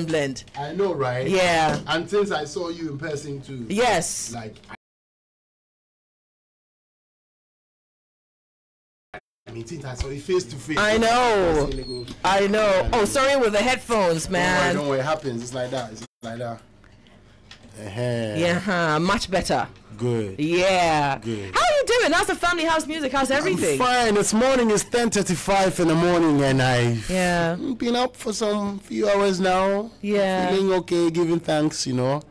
blend. I know, right? Yeah. And since I saw you in person too, Yes. like. I mean, since I saw you face to face. I know. I know. Oh, sorry with the headphones, man. don't worry, it happens. It's like that. It's like that. Uh-huh. Yeah, huh, much better. Good. Yeah. Good. How doing? How's the family? house music? How's everything? Fine. This morning is 10:35 in the morning, and I've Yeah. been up for some few hours now. Yeah. Feeling okay, giving thanks, you know,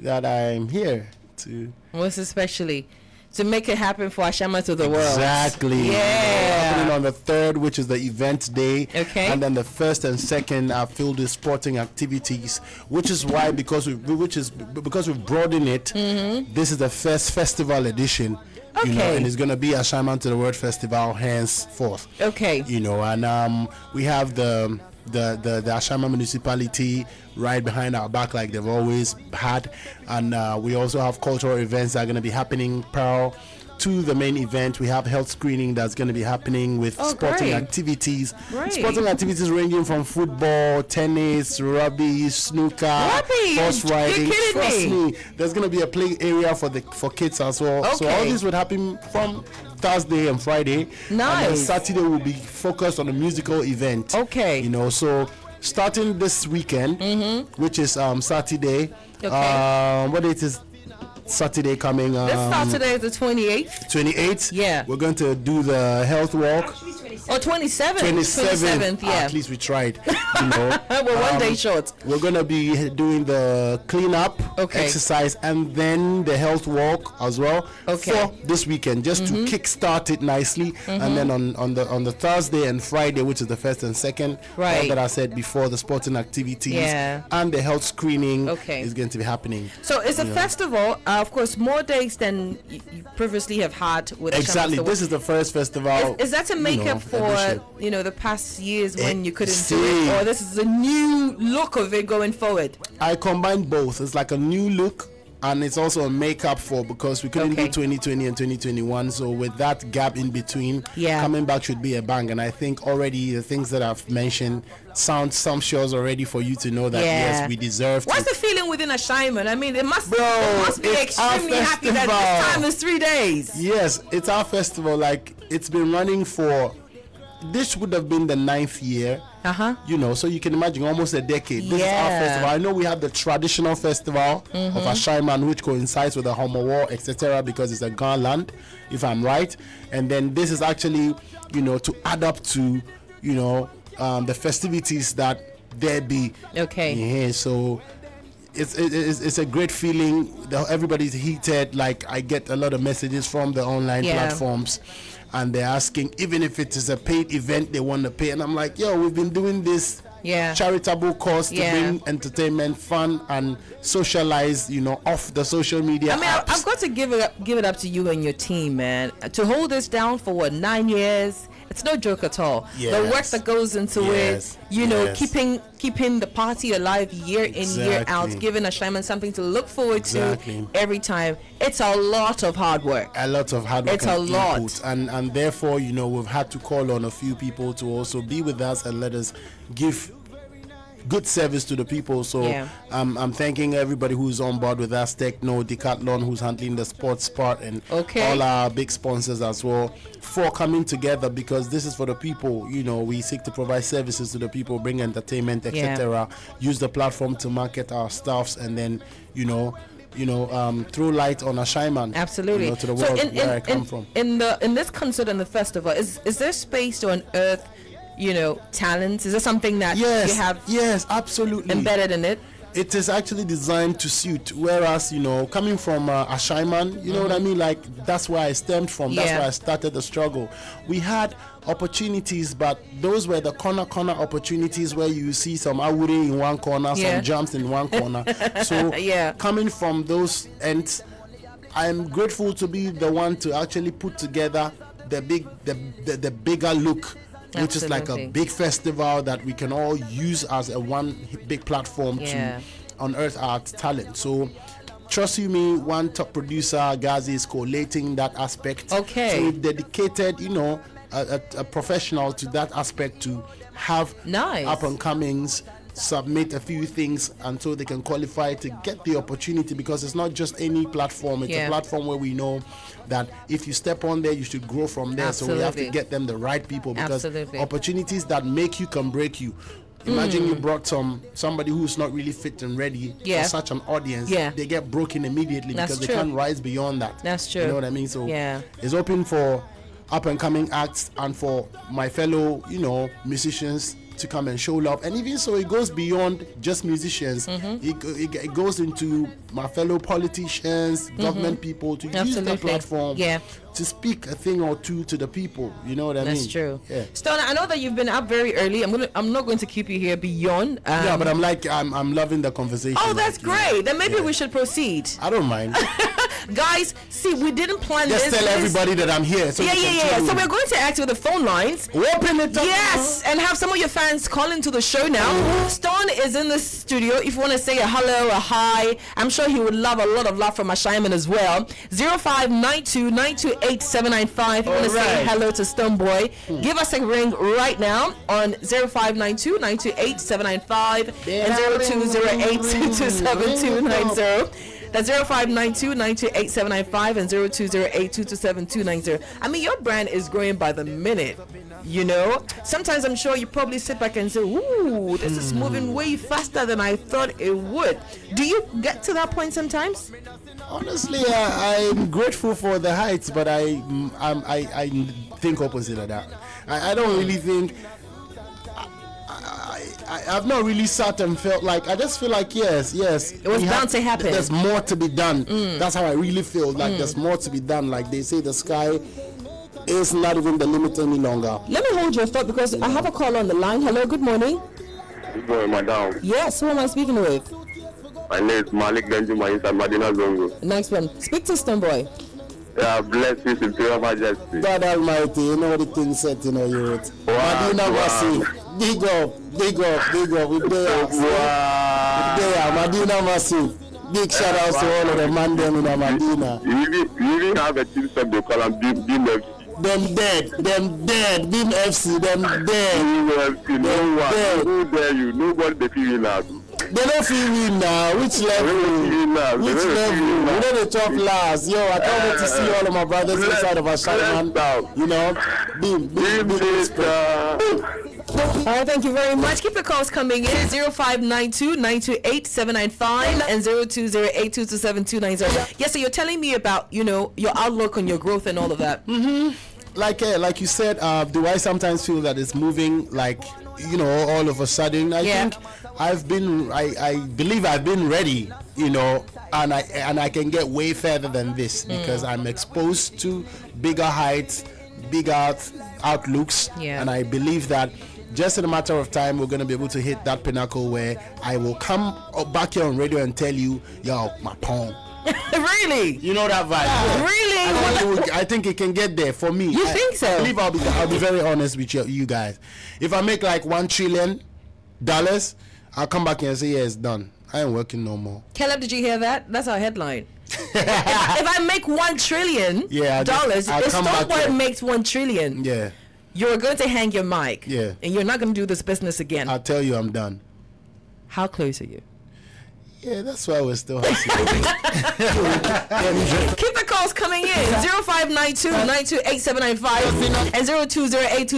that I'm here to Most especially to make it happen for Ashaiman to the world. Exactly. Yeah. Happening on the third, which is the event day. Okay. And then the first and second are filled with sporting activities, which is why because we which is because we've broadened it. Mm-hmm. This is the first festival edition. You know. And it's gonna be Ashaiman to the World Festival henceforth. Okay. You know, and um, we have the the the, the Ashaiman municipality right behind our back, like they've always had, and uh, we also have cultural events that are going to be happening parallel to the main event. We have health screening that's going to be happening with Oh, sporting great. activities. Great. Sporting activities ranging from football, tennis, rugby, snooker, Rugby? horse You're riding. kidding Trust me. me, there's going to be a play area for the for kids as well. Okay. So all this would happen from Thursday and Friday. And then Nice. Saturday will be focused on a musical event. Okay. You know, so starting this weekend, which is um Saturday. Okay. Um, what date is Saturday coming? Um, This Saturday is the 28th 28th. Yeah. We're going to do the health walk. Or 27th. 27th. 27th, yeah. At least we tried. You know. We're one Um, day short. We're gonna be doing the cleanup Okay. exercise and then the health walk as well Okay. for this weekend, just Mm-hmm. to kickstart it nicely. And then on, on the on the Thursday and Friday, which is the first and second, Right. that I said before, the sporting activities Yeah. and the health screening Okay. is going to be happening. So it's a festival, uh, of course, more days than you, you previously have had with Exactly. This is the first festival. Is, is that to you make know, up for edition. you know the past years when Eh, you couldn't do it, or this is a new look of it going forward? I combine both. It's like a new look and it's also a makeup for because we couldn't Okay. do 2020 and 2021. So with that gap in between, Yeah. coming back should be a bang. And I think already the things that I've mentioned sound some shows already for you to know that Yeah. yes, we deserve What's to. the feeling within Ashaiman? I mean, it must, Bro, it must be extremely happy that this time is three days. Yes, it's our festival. Like it's been running for this would have been the ninth year. Uh huh. you know, so you can imagine almost a decade. This is our Mm-hmm. festival. I know we have the traditional festival of Ashaiman, which coincides with the Homowo, etc., because it's a Ghana land, if I'm right. And then this is actually, you know, to add up to, you know, um, the festivities that there be. Okay. Yeah, so it's, it's it's a great feeling. The, everybody's heated. Like I get a lot of messages from the online Yeah. platforms, and they're asking even if it is a paid event, they want to pay. And I'm like, yo, we've been doing this Yeah. charitable cause to Yeah. bring entertainment, fun, and socialize. You know, off the social media. I mean, apps. I've got to give it up, give it up to you and your team, man. To hold this down for what nine years, it's no joke at all. The work that goes into Yes. it, you know, Yes. keeping keeping the party alive year in year out, giving Ashaiman something to look forward Exactly. to every time. It's a lot of hard work. a lot of hard work It's a lot. input. and and therefore you know we've had to call on a few people to also be with us and let us give good service to the people so Yeah. um, i'm thanking everybody who's on board with us techno decathlon who's handling the sports part and Okay. all our big sponsors as well for coming together because this is for the people you know we seek to provide services to the people bring entertainment etc use the platform to market our stuffs and then you know you know um, throw light on Ashaiman Absolutely. you know, to the so world in, in, where I come in, from. in the in this concert and the festival, is is there space to unearth, you know, talents? Is there something that Yes, you have yes, absolutely. embedded in it? It is actually designed to suit. Whereas, you know, coming from uh, Ashaiman, you know what I mean? Like, that's where I stemmed from. That's Yeah. where I started the struggle. We had opportunities, but those were the corner corner opportunities where you see some awuri in one corner, Yeah. some jumps in one corner. so, Yeah. coming from those ends, I'm grateful to be the one to actually put together the big, the, the, the bigger look. Which is like a big festival that we can all use as a one big platform Yeah. to unearth our talent. So trust you me, one top producer, Gazi, is collating that aspect. Okay. So we've dedicated, you know, a, a, a professional to that aspect to have Nice. up and comings submit a few things until they can qualify to get the opportunity because it's not just any platform it's Yeah. a platform where we know that if you step on there you should grow from there so we have to get them the right people because Absolutely. opportunities that make you can break you imagine you brought some somebody who's not really fit and ready Mm. Yeah. for such an audience Yeah. they get broken immediately That's because true. they can't rise beyond that That's true. you know what i mean so Yeah. it's open for up and coming acts and for my fellow, you know, musicians to come and show love. And even so, it goes beyond just musicians. Mm-hmm. It, it, it goes into my fellow politicians, government people to use the Mm-hmm. Platform Yeah. to speak a thing or two to the people. You know what I That's mean? That's true. Yeah. Stone, I know that you've been up very early. I'm gonna. I'm not going to keep you here beyond. Um, yeah, but I'm like I'm I'm loving the conversation. Oh, that's like, you know. great. Then maybe Yeah. we should proceed, I don't mind. guys. See, we didn't plan Just this. Just tell everybody that I'm here. So Yeah, yeah, yeah. So we're going to activate the phone lines. Open it up. Yes, and have some of your fans call into the show now. Oh. Stone is in the studio. If you want to say a hello, a hi, I'm sure he would love a lot of love from Ashaiman as well. 0592928795. If you want to say hello to Stonebwoy, give us a ring right now on 0592928795 and 0208227290. That's 0592928795 and 0208227290. I mean, your brand is growing by the minute. You know, sometimes I'm sure you probably sit back and say, Ooh, this is moving way faster than I thought it would. Do you get to that point sometimes? Honestly, I, I'm grateful for the heights, but I, mm, I'm, I, I think opposite of that. I, I don't really think. I, I, I've not really sat and felt like I just feel like yes, yes. It was bound to happen. Mm. There's more to be done. That's how I really feel. Like there's more to be done. Like they say, the sky is not even the limit any longer. Let me hold your thought because I have a call on the line. Hello, good morning. Good morning, madam. Yes, who am I speaking with? My name is Malik Benjamin inside Madina Zongo. Next one. Speak to Stonebwoy. Yeah, bless you, Imperial Majesty. God Almighty, you know what the thing set in our youth. Wow, Madina wow. Massive, big up, big up, big up. We there, Wow. there, Madina Massive. Big shout outs to all of the man them in Madina. You even, you even have a team sub they call them Beam, Beam FC. Them dead, them dead, Beam FC, them dead. Beam FC, no Yeah. one. Who dare you? Nobody they feel in us. They don't feel win now. Which They don't feel level? in us. They Which don't level? feel in We us. know the top last. Yo, I can't wait to see all of my brothers Bless- inside of our bless man. down. You know, Beam, Beam, Beam Beam, this, respect. uh, All right, thank you very much. Keep the calls coming in 0592 928 795 and 0208227290. Yes, so you're telling me about, you know, your outlook on your growth and all of that. like uh, like you said, uh, do I sometimes feel that it's moving like you know all of a sudden? I Yeah. think I've been I, I believe I've been ready, you know, and I and I can get way further than this Hmm. because I'm exposed to bigger heights, bigger outlooks, Yeah. and I believe that. Just in a matter of time, we're gonna be able to hit that pinnacle where I will come back here on radio and tell you, "Yo, my poem." really? You know that vibe. Really? And I, think it will- I think it can get there for me. You I- think so? I believe I'll be. I'll be very honest with you, you guys. If I make like one trillion dollars, I'll come back here and say, "Yeah, it's done. I ain't working no more." Caleb, did you hear that? That's our headline. if, if I make one trillion Yeah, I'll just- dollars, I'll if come back Stonebwoy here. makes one trillion, Yeah, you're going to hang your mic. Yeah. And you're not going to do this business again. I'll tell you, I'm done. How close are you? Yeah, that's why we're still hustling. Keep the calls coming in 0592 928 and 0208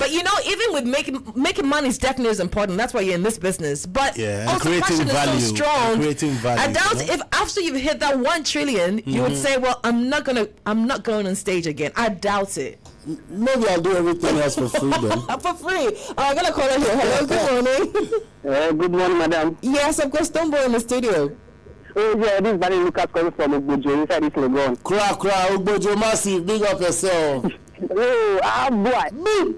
But you know, even with making making money is definitely is important. That's why you're in this business. But Yeah, also creating passion value, is so strong. creating value, I doubt if after you've hit that one trillion, you would mm-hmm. say, Well, I'm not gonna I'm not going on stage again. I doubt it. Maybe I'll do everything else for free then. Uh, for free. Uh, I'm gonna call in here. Hello, good morning. uh, good morning, madam. yes, I've got Stoneboy in the studio. Oh, yeah, this is Barry Lucas calling from Ogbojo inside this Legon. Cra cra, Ogbojo massive, big up yourself. Oh, ah, boy.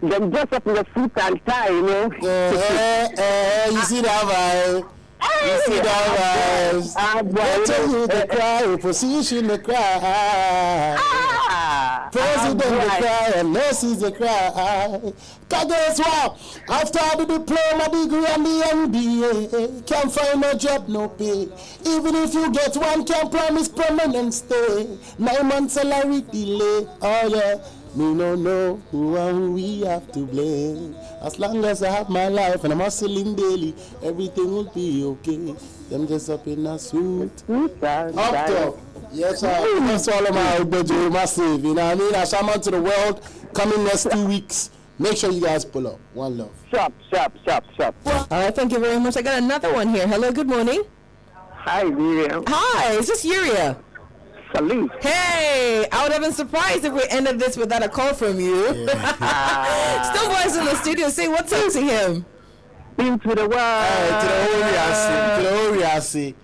Them dress up in the suit and tie, you know. Eh, eh, eh, you see that vibe? You see that vibes? Ah, boy. I tell you the eh, cry, position the cry. ah, President the cry and nurses the cry. Cause guess what? After the diploma degree and the MBA, can't find no job, no pay. Even if you get one, can't promise permanent stay. Nine months salary delay. Oh yeah. Me no know who and who we have to blame. As long as I have my life and I'm hustling daily, everything will be okay. Them just up in a suit. Sweet and Up tight. top. Yes, sir. That's all of my Ogbojo massive. You know what I mean? Ashaiman to the world coming next two weeks. Make sure you guys pull up. One love. Sharp, sharp, sharp, sharp. All right, thank you very much. I got another one here. Hello, good morning. Hi, Miriam. Hi, is this Yuria? Salute. Hey, I would have been surprised if we ended this without a call from you. Still boys in the studio. Say what's up to him. Into the world. Hey, to the whole Riasi. To the whole Riasi.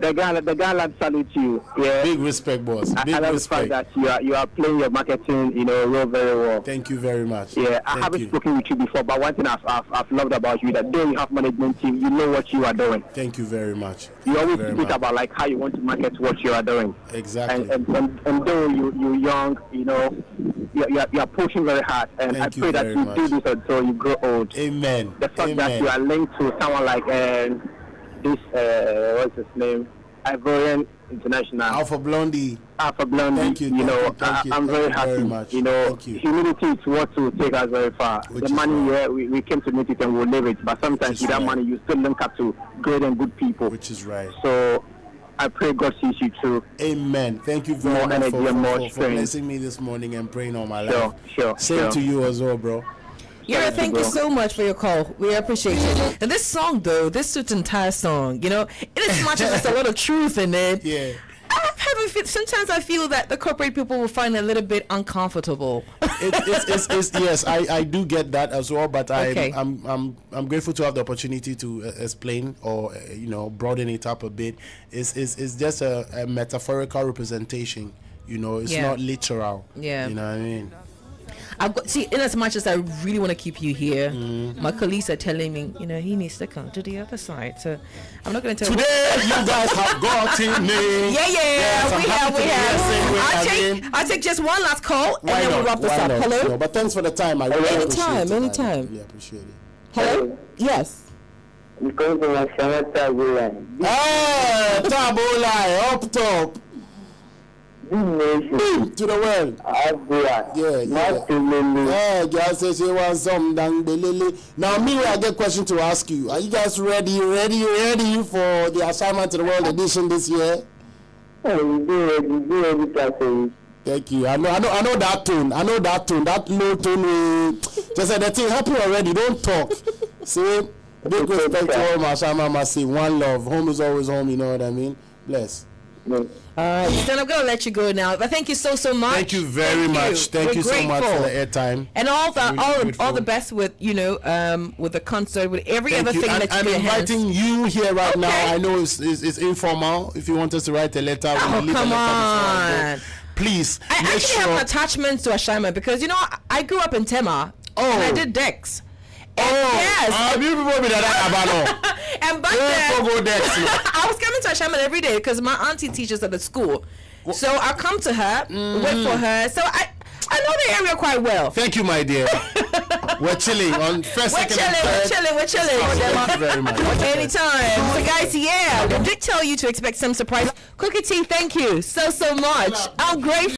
The guy, the that salute you. Yeah. Big respect, boss. I, Big I love the respect. fact that you are you are playing your marketing, you know, role very well. Thank you very much. Yeah, I haven't you. spoken with you before, but one thing I've, I've, I've loved about you that though you have management team, you know what you are doing. Thank you very much. You Thank always very speak much. about like how you want to market what you are doing. Exactly. And, and, and, and though you, you're young, you know, you're, you're, you're pushing very hard. And Thank I pray that you much. do this until you grow old. Amen. The fact Amen. that you are linked to someone like uh, this, uh, what's his name? Ivorian International. Alpha Blondy. Alpha Blondy, Thank you, you thank know, you, thank you, I, am thank very you happy. very much. You know, Thank you. humility is what will take us very far. Which the money, yeah, we, we came to meet it and we'll live it. But sometimes is with that right. money, you still link up to great and good people. Which is right. So I pray God sees you through. Amen. Thank you very More much energy for, and more for, for blessing me this morning and praying all my Sure, life. sure, Same sure. to you as well, bro. Yura, thank you so much for your call. We appreciate it. And this song, though, this suit entire song, you know, in as much as there's a lot of truth in it, Yeah. I sometimes I feel that the corporate people will find it a little bit uncomfortable. It, it's, it's, it's, yes, I, I do get that as well, but I, Okay. I'm, I'm, I'm grateful to have the opportunity to uh, explain or, uh, you know, broaden it up a bit. It's, it's, it's just a, a metaphorical representation. You know, it's Yeah. not literal. Yeah. You know what I mean? I've got see, in as much as I really want to keep you here, Mm-hmm. my colleagues are telling me, you know, he needs to come to the other side. So I'm not going to tell Today, you guys have gotten me. Yeah, yeah, Yes, I'm we have, we to be here same way have. I'll take. I'll take just one last call and then we'll not? wrap this up. not? Hello? No, but thanks for the time. I really Anytime, appreciate it. I anytime. really appreciate it. Hello? Yes. Because of my Shamata Gulen. Hey, Tabola, up top. To the world. Abua. Yeah, yeah. Hey, eh, girl says she wants some. Now, me, I get question to ask you. Are you guys ready, ready, ready for the assignment to the world edition this year? We be ready, we be ready, guys. Thank you. I know, I know, I know that tone. I know that tone. That low tone. Just said the thing happen already. Don't talk. See, big respect to all my Shama Massive. One love. Home is always home. You know what I mean? Bless. All right. Then I'm going to let you go now. But thank you so, so much. Thank you very much. Thank We're you so much for grateful. the airtime. And all the Really all, all the best with you know um with the concert with every Thank other you. thing And that you I'm do your hands. inviting you here right now. I know it's, it's, it's informal. If you want us to write a letter, we'll Oh, come a letter on. Please I actually sure. have attachments to Ashaiman because you know I, I grew up in Tema and I Oh. did Dex. Oh, yes, uh, you people be that and back Don't then go Dex, no. I was coming to Ashaiman every day because my auntie teaches at the school. So I come to her, wait for mm. her. So I I know the area quite well. Thank you, my dear. we're chilling on first, We're second, chilling, and we're third. chilling, we're chilling. Thank you very much. Anytime. So guys, yeah, we did tell you to expect some surprise. Cookie Tea, thank you so so much. I'm grateful.